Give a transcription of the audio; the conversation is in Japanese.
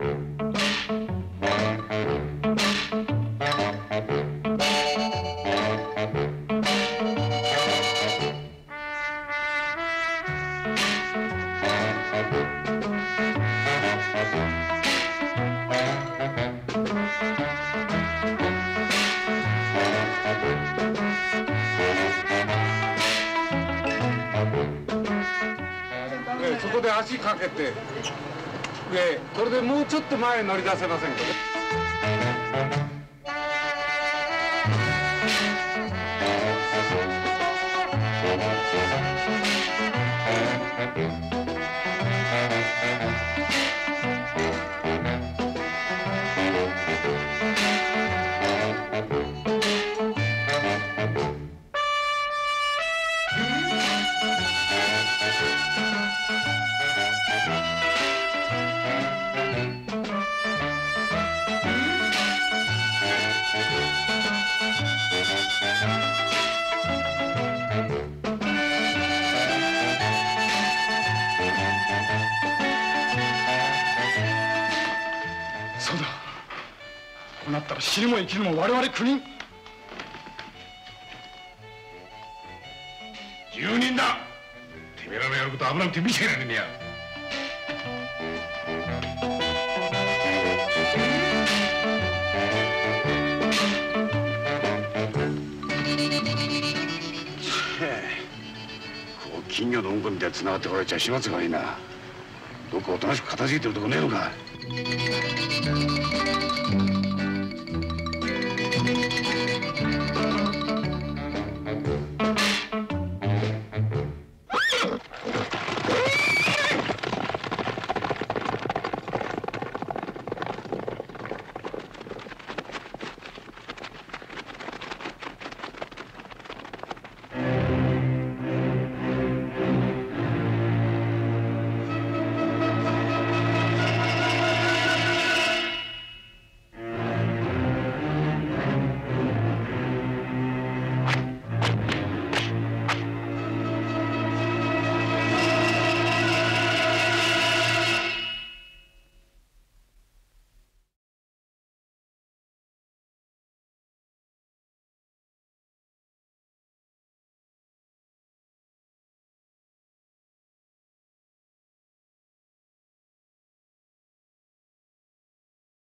そこで足かけて。でこれでもうちょっと前乗り出せませんか？そうだ。こうなったら死ぬも生きるも我々9人。10人だ。てめえらのやること危なくて見ちゃいられねえや。こう金魚のうんこみたいに繋がってこられちゃ始末が悪いな。どっかおとなしく片付いてるとこねえのか Thank you.